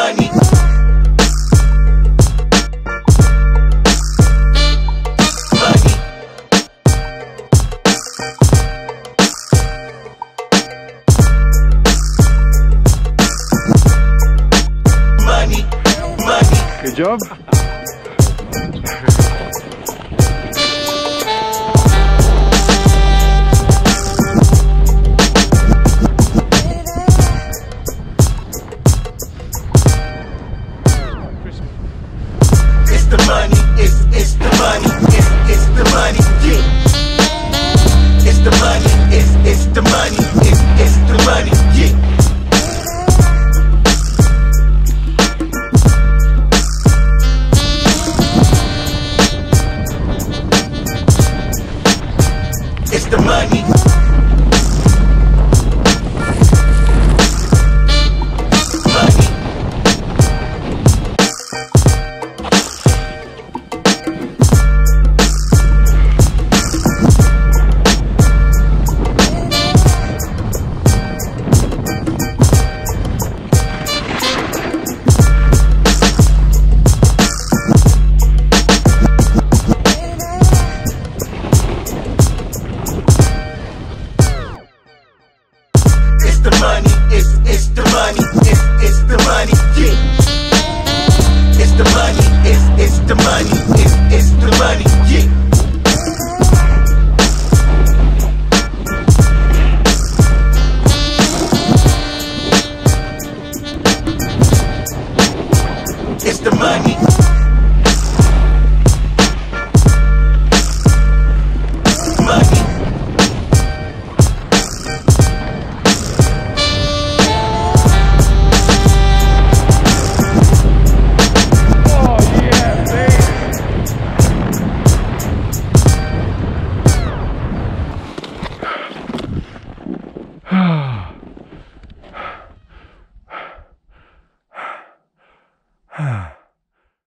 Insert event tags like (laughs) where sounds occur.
the money. Money. Money. Money. Good job. (laughs) the money, it's it's the money, it's it's the money, yeah. It's the money, it's it's the money, it's it's the money, yeah. It's the money. the money, it's, it's the money, it's, it's the money, yeah. It's the money, it's, it's the money, it's, it's the money, yeah. It's the money. Ah. (sighs) (sighs)